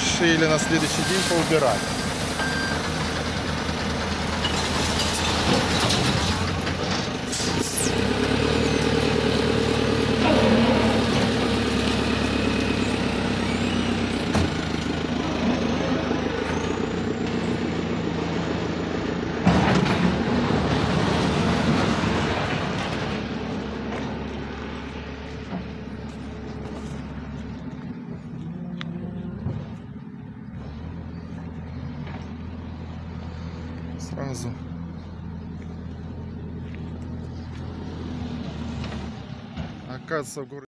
решили на следующий день поубирать. Сразу. Оказывается, в городе